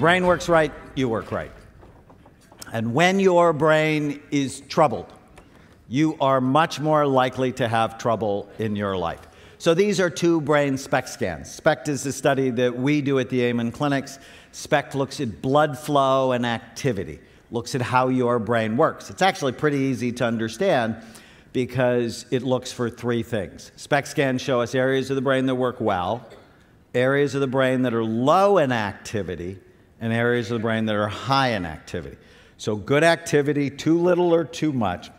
brain works right, you work right. And when your brain is troubled, you are much more likely to have trouble in your life. So these are two brain SPECT scans. SPECT is the study that we do at the Amen clinics. SPECT looks at blood flow and activity, looks at how your brain works. It's actually pretty easy to understand because it looks for three things. SPECT scans show us areas of the brain that work well, areas of the brain that are low in activity, and areas of the brain that are high in activity. So, good activity, too little or too much.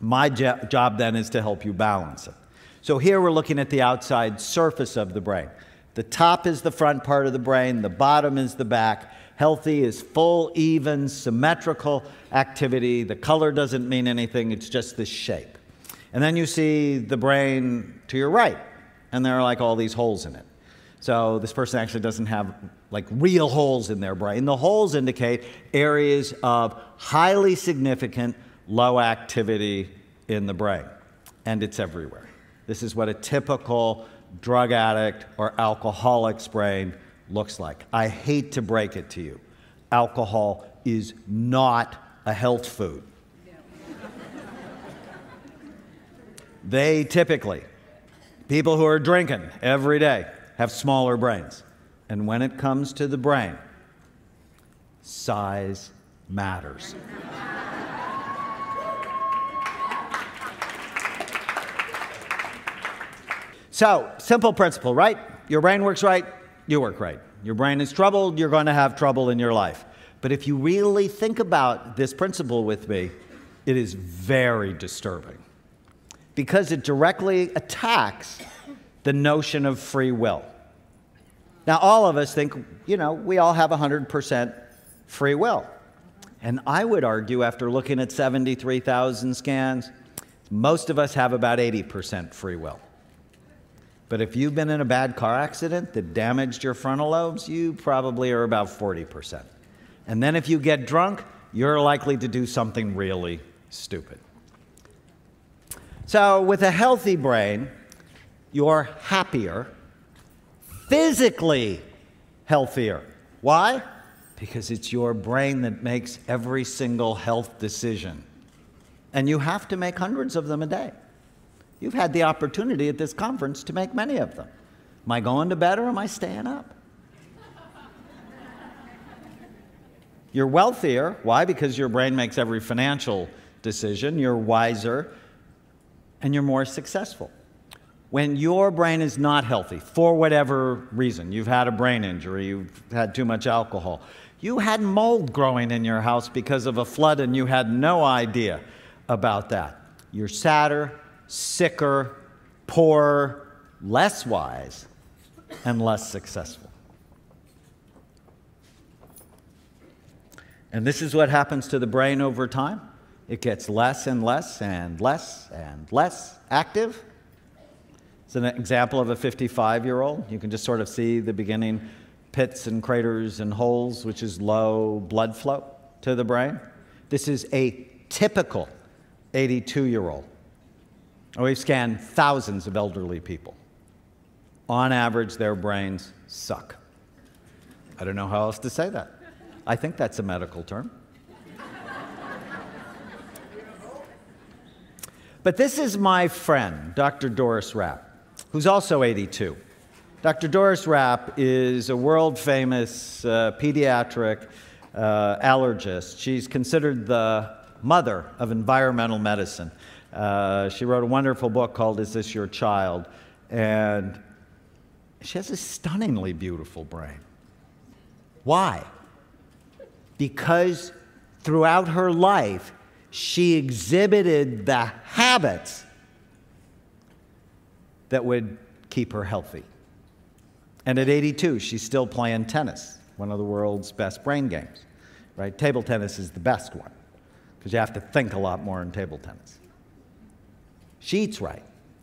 My jo- job then is to help you balance it. So, here we're looking at the outside surface of the brain. The top is the front part of the brain, the bottom is the back. Healthy is full, even, symmetrical activity. The color doesn't mean anything, it's just the shape. And then you see the brain to your right, and there are like all these holes in it. So this person actually doesn't have like real holes in their brain. The holes indicate areas of highly significant low activity in the brain, and it's everywhere. This is what a typical drug addict or alcoholic's brain looks like. I hate to break it to you. Alcohol is not a health food. they typically, people who are drinking every day, have smaller brains. And when it comes to the brain, size matters. so, simple principle, right? Your brain works right, you work right. Your brain is troubled, you're going to have trouble in your life. But if you really think about this principle with me, it is very disturbing because it directly attacks the notion of free will. Now, all of us think, you know, we all have 100% free will. And I would argue, after looking at 73,000 scans, most of us have about 80% free will. But if you've been in a bad car accident that damaged your frontal lobes, you probably are about 40%. And then if you get drunk, you're likely to do something really stupid. So, with a healthy brain, you're happier, physically healthier. Why? Because it's your brain that makes every single health decision. And you have to make hundreds of them a day. You've had the opportunity at this conference to make many of them. Am I going to bed or am I staying up? You're wealthier. Why? Because your brain makes every financial decision. You're wiser and you're more successful. When your brain is not healthy, for whatever reason, you've had a brain injury, you've had too much alcohol, you had mold growing in your house because of a flood and you had no idea about that. You're sadder, sicker, poorer, less wise, and less successful. And this is what happens to the brain over time. It gets less and less and less and less active. It's an example of a 55 year old. You can just sort of see the beginning pits and craters and holes, which is low blood flow to the brain. This is a typical 82 year old. We've scanned thousands of elderly people. On average, their brains suck. I don't know how else to say that. I think that's a medical term. But this is my friend, Dr. Doris Rapp, who's also 82. Dr. Doris Rapp is a world famous uh, pediatric uh, allergist. She's considered the mother of environmental medicine. Uh, she wrote a wonderful book called Is This Your Child? And she has a stunningly beautiful brain. Why? because throughout her life, she exhibited the habits that would keep her healthy. And at 82, she's still playing tennis, one of the world's best brain games, right? Table tennis is the best one because you have to think a lot more in table tennis. She eats right.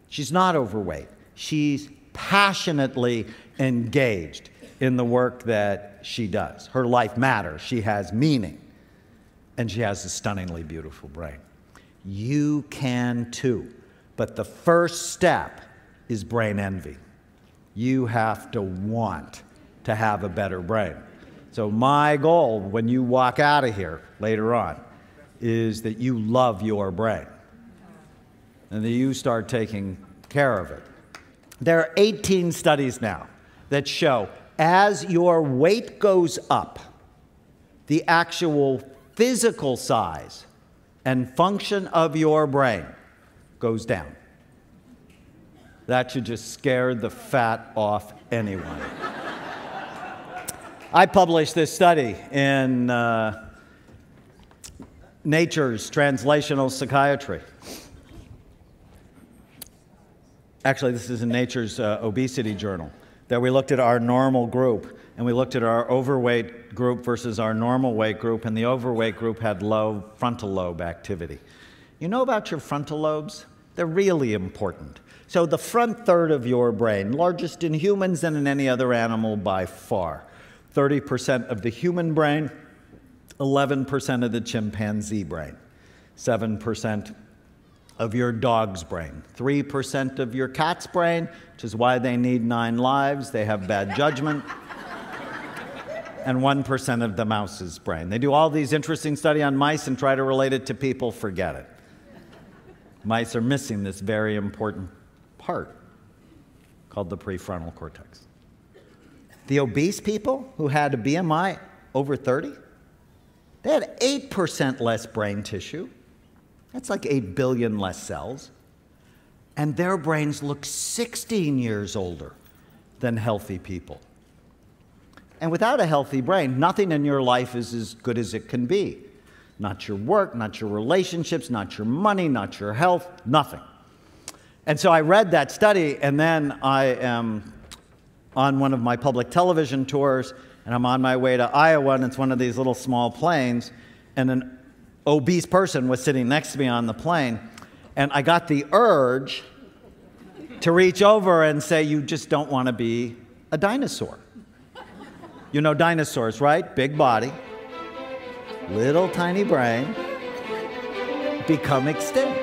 She's not overweight. She's passionately engaged in the work that she does. Her life matters, she has meaning, and she has a stunningly beautiful brain. You can too. But the first step is brain envy. You have to want to have a better brain. So, my goal when you walk out of here later on is that you love your brain and that you start taking care of it. There are 18 studies now that show as your weight goes up, the actual physical size and function of your brain goes down. That should just scare the fat off anyone. I published this study in uh, Nature's Translational Psychiatry. Actually, this is in Nature's uh, Obesity Journal, that we looked at our normal group and we looked at our overweight group versus our normal weight group, and the overweight group had low frontal lobe activity. You know about your frontal lobes? They're really important. So, the front third of your brain, largest in humans and in any other animal by far. 30% of the human brain, 11% of the chimpanzee brain, 7% of your dog's brain, 3% of your cat's brain, which is why they need nine lives, they have bad judgment, and 1% of the mouse's brain. They do all these interesting study on mice and try to relate it to people, forget it. Mice are missing this very important part called the prefrontal cortex. The obese people who had a BMI over 30, they had 8% less brain tissue. That's like 8 billion less cells. And their brains look 16 years older than healthy people. And without a healthy brain, nothing in your life is as good as it can be. Not your work, not your relationships, not your money, not your health, nothing. And so I read that study, and then I am on one of my public television tours, and I'm on my way to Iowa, and it's one of these little small planes, and an obese person was sitting next to me on the plane, and I got the urge to reach over and say, You just don't want to be a dinosaur. You know dinosaurs, right? Big body, little tiny brain, become extinct.